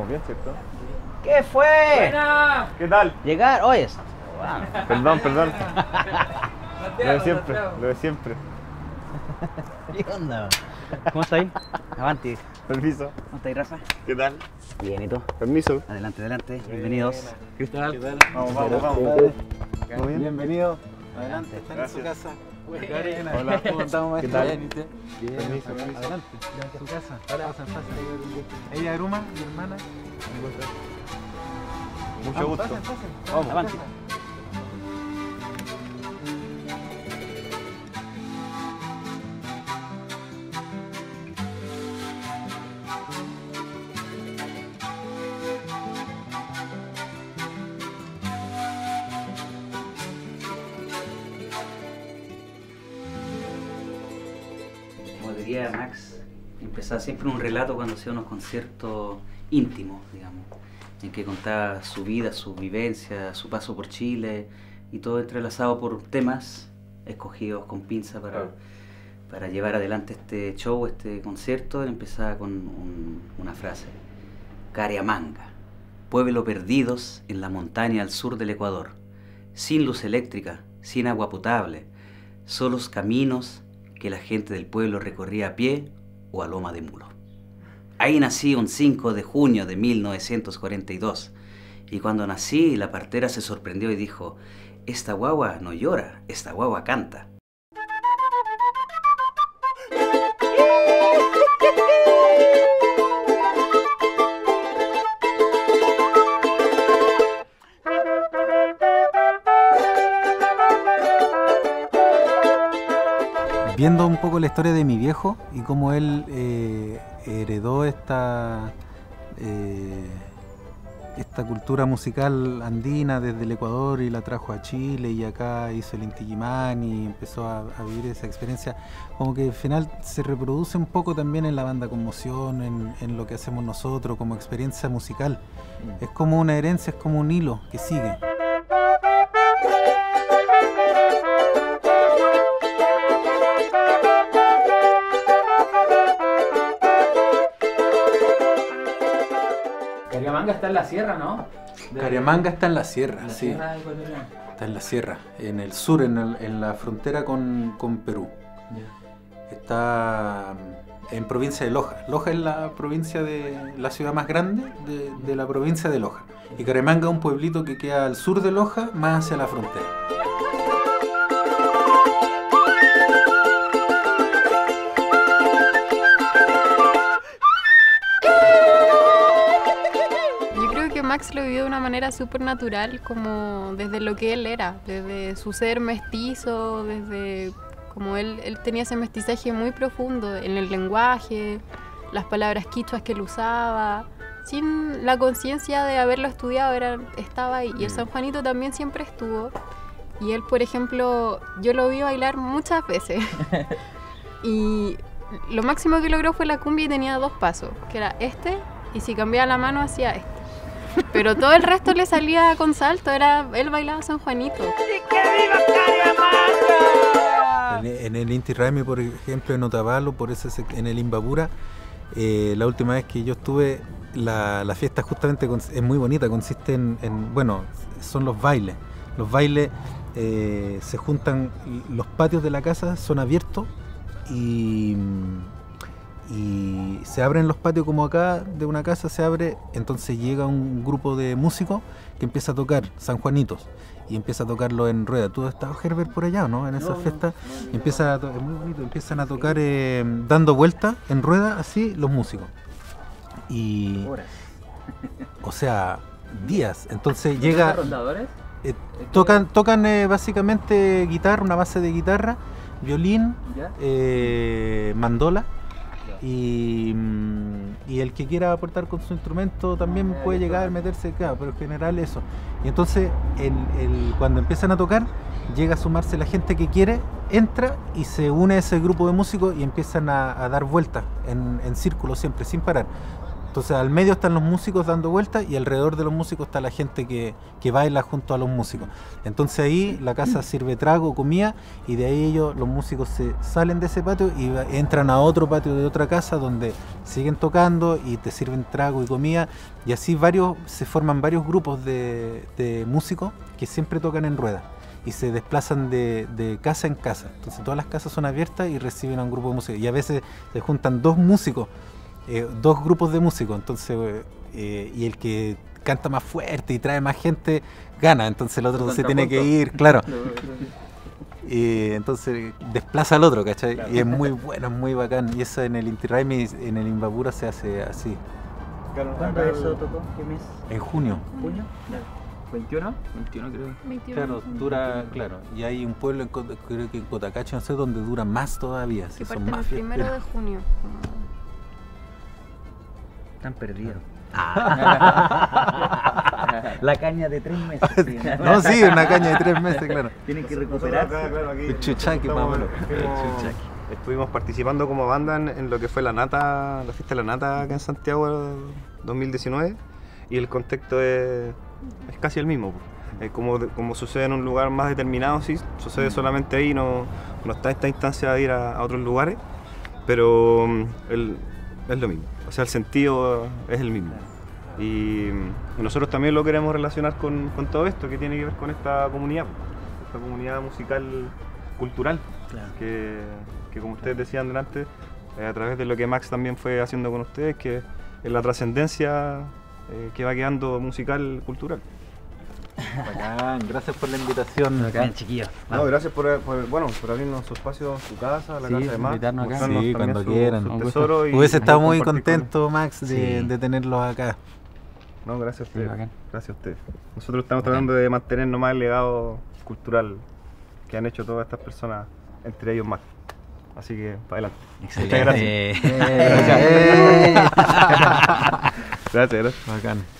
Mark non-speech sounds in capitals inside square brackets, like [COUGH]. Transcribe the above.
Vamos bien, ¿cierto? ¿Qué fue? ¡Buena! ¿Qué tal? Llegar, oye. Perdón, perdón. [LAUGHS] Lo de siempre, lo de siempre. [LAUGHS] ¿Qué onda? ¿Cómo estáis? Avanti. Permiso. ¿Cómo estáis, Rafa? ¿Qué tal? Bien, ¿y tú? Permiso. Adelante, adelante. Bienvenidos. Cristal. Vamos, vamos, vamos. ¿Todo bien? Bienvenido. Adelante, están en su Gracias. Casa. Hola. ¿Cómo estamos, ¿Qué tal? Bien, ¿y usted? Permiso, permiso. Adelante, en su casa. Pasen, pasen. Ella Aruma, mi hermana. Mucho gusto. pasen, pasen. Vamos. Avanti. Max, empezaba siempre un relato cuando hacía unos conciertos íntimos, digamos, en que contaba su vida, su vivencia, su paso por Chile y todo entrelazado por temas escogidos con pinza para, llevar adelante este show, este concierto. Él empezaba con un- una frase: Cariamanga, pueblo perdidos en la montaña al sur del Ecuador, sin luz eléctrica, sin agua potable, solos caminos que la gente del pueblo recorría a pie o a loma de mulo. Ahí nací un 5 de junio de 1942 y cuando nací la partera se sorprendió y dijo, esta guagua no llora, esta guagua canta. [LAUGHS] Viendo un poco la historia de mi viejo y cómo él eh, heredó esta, eh, esta cultura musical andina desde el Ecuador y la trajo a Chile y acá hizo el Inti Illimani y empezó a, a vivir esa experiencia, como que al final se reproduce un poco también en la banda Conmoción, en, en lo que hacemos nosotros como experiencia musical. Es como una herencia, es como un hilo que sigue. Cariamanga está en la sierra, ¿no? De- Cariamanga está en la sierra, la sí. sierra. Está en la sierra, en el sur, en, el- en la frontera con, con Perú. Está mm, en provincia de Loja. Loja es la provincia de la ciudad más grande de, de la provincia de Loja. Y Caremanga es un pueblito que queda al sur de Loja, más hacia la frontera. Max lo vivió de una manera súper natural, como desde lo que él era, desde su ser mestizo, desde como él, él tenía ese mestizaje muy profundo en el lenguaje, las palabras quichuas que él usaba, sin la conciencia de haberlo estudiado, era, estaba ahí. Y el Mm. San Juanito también siempre estuvo. Y él, por ejemplo, yo lo vi bailar muchas veces. [LAUGHS] y lo máximo que logró fue la cumbia y tenía dos pasos, que era este y si cambiaba la mano hacía este. Pero todo el resto le salía con salto, era él bailaba San Juanito. En, en el Inti Raymi, por ejemplo, en Otavalo, por ese, en el Imbabura, eh, la última vez que yo estuve, la, la fiesta justamente es muy bonita, consiste en, en, bueno, son los bailes. Los bailes eh, se juntan, los patios de la casa son abiertos y, y se abren los patios como acá de una casa se abre, entonces llega un grupo de músicos que empieza a tocar San Juanitos y empieza a tocarlo en rueda. ¿Tú has estado Herbert por allá, no? En esa fiesta empieza a to- es muy bonito, empiezan a tocar eh, dando vueltas en rueda así los músicos. Y Horas. [LAUGHS] o sea, días. Entonces llega rondadores? eh, tocan tocan eh, básicamente guitarra, una base de guitarra, violín, eh, mandola y, mm, y el que quiera aportar con su instrumento también Ah, puede llegar a meterse, claro, pero en general eso. Y entonces el, el- cuando empiezan a tocar, llega a sumarse la gente que quiere, entra y se une a ese grupo de músicos y empiezan a, a dar vueltas en, en círculo siempre, sin parar. Entonces al medio están los músicos dando vueltas y alrededor de los músicos está la gente que, que baila junto a los músicos. Entonces ahí la casa sirve trago, comida y de ahí ellos, los músicos se salen de ese patio y entran a otro patio de otra casa donde siguen tocando y te sirven trago y comida y así varios se forman varios grupos de, de músicos que siempre tocan en rueda y se desplazan de, de casa en casa. Entonces todas las casas son abiertas y reciben a un grupo de músicos y a veces se juntan dos músicos eh, dos grupos de músicos, entonces, eh, y el que canta más fuerte y trae más gente gana, entonces el otro se tiene que ir, [LAUGHS] claro. Y entonces desplaza al otro, ¿cachai? Y es muy bueno, es muy bacán. Y eso en el Inti Raymi, en el Imbabura se hace así, ¿Cuándo eso tocó? ¿Qué mes? en junio. ¿Junio? ¿21? 21 creo. 21. Claro, dura, claro. Y hay un pueblo, en Cota- creo que en Cotacachi, no sé, donde dura más todavía. Que sí, parte son el más primero de junio. como- Están perdidos. Ah. [LAUGHS] La caña de tres meses. sí. [LAUGHS] No, sí, una caña de tres meses, claro. Tienen que recuperarse. acá, claro, aquí estamos- o menos. estuvimos- Estuvimos participando como banda en, en lo que fue la Nata, la fiesta de la Nata acá en Santiago 2019 y el contexto es, es casi el mismo. Eh, como, como sucede en un lugar más determinado, sí, sucede solamente ahí, no, no está esta instancia de ir a, a otros lugares, pero mm, el- es lo mismo, o sea, el sentido es el mismo. Y nosotros también lo queremos relacionar con, con todo esto que tiene que ver con esta comunidad, esta comunidad musical cultural Claro. que, que como ustedes decían delante, eh, a través de lo que Max también fue haciendo con ustedes, que es la trascendencia eh, que va quedando musical cultural. Bacán, gracias por la invitación. Bacán, chiquillos. No, gracias por, por, bueno, por abrirnos su espacio, su casa, la Sí, casa de Max, invitarnos acá. Sí, cuando su- quieran. su tesoro y- Hubiese estado muy contento, Max, de, Sí. de tenerlos acá. No, gracias a Sí, bacán. gracias a ustedes. Nosotros estamos tratando de mantener nomás el legado cultural que han hecho todas estas personas, entre ellos Max. Así que, para adelante. Excelente. gracias. [LAUGHS] [LAUGHS] Gracias, gracias. Bacán. Bacán.